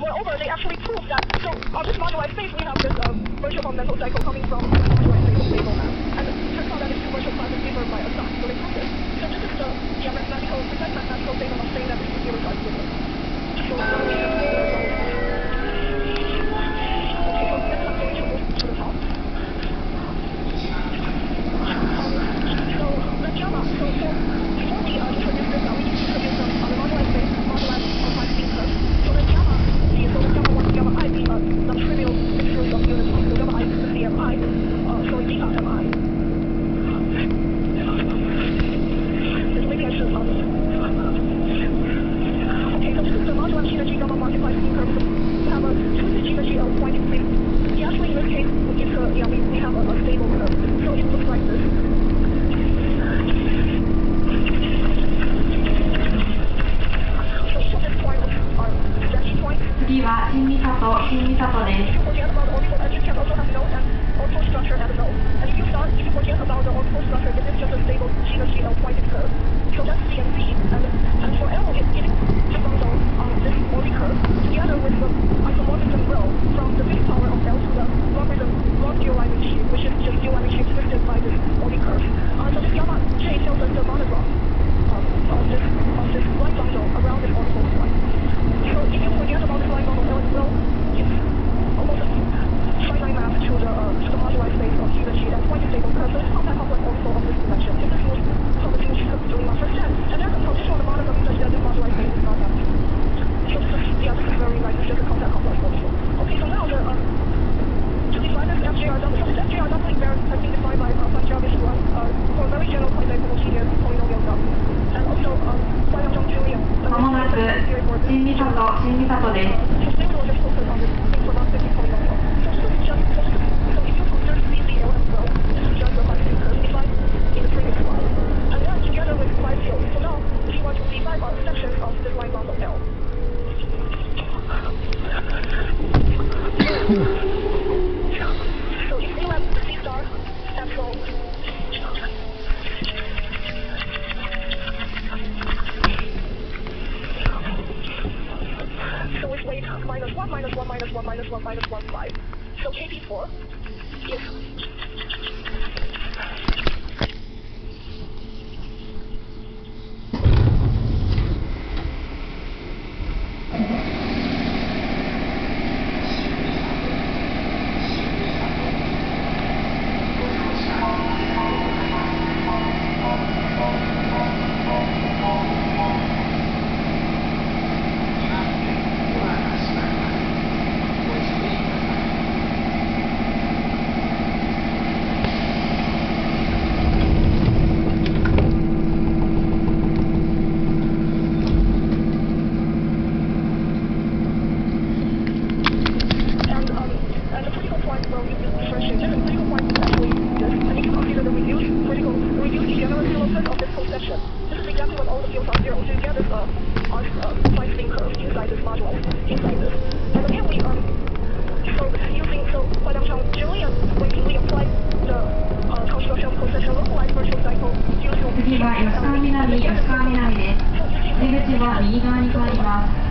were over, they actually proved that, so on this modularized space we have this um, virtual fundamental cycle coming from. This space stable map, and it turns out that it's virtual classes differ by a so they proved this. So this is the, the mathematical, precise mathematical statement of saying that this is the irreducible. So, 1 minus 1 5. So KP4 is ナビ石川みなみです出口は右側に変わります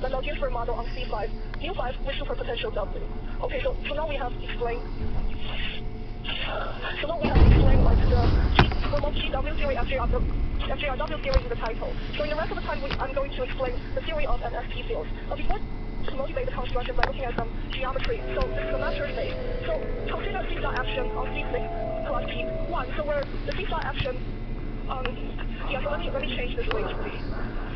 the Lagrangian model on C5, mu5 with superpotential doubling. Okay, so, so now we have explained, so now we have explained like the G, remote GW theory, after FJR, FJRW theory in the title. So in the rest of the time, we, I'm going to explain the theory of an FP field. But before to motivate the construction by looking at some geometry. So this is the master space. So consider the theta action on C6 plus P1. So where the C theta action, um, yeah, so let me, let me change this way to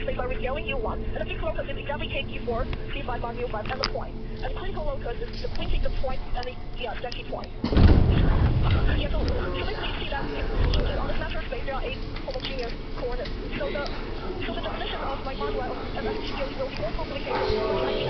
currently by regaling you one, and a big locus is Igami K4, C5 on U5, and the point. And clinical locus is the Queen Kingdom point and the, yeah, Denki point. yeah, so, can we please see that on this master space there are eight homogeneous coordinates. So the, so the definition of my hardware and that's will be more complicated.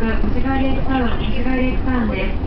西側レイクタウン、西側レイクタウンです。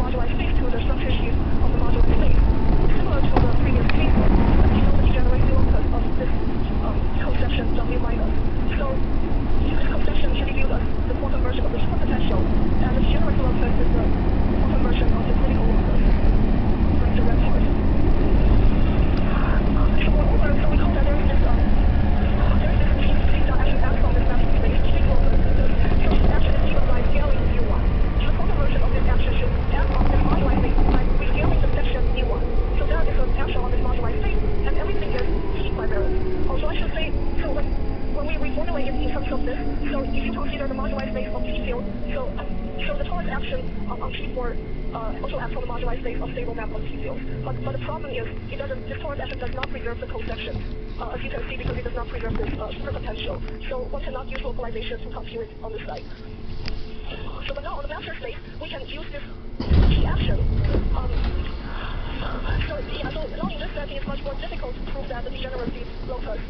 method does not preserve the cosection, uh, as you can see, because it does not preserve the uh, super potential. So one cannot use localization to compute it on the site. So but now on the master space, we can use this key action. Um, so, yeah, so knowing this setting, it's much more difficult to prove that the degeneracy locus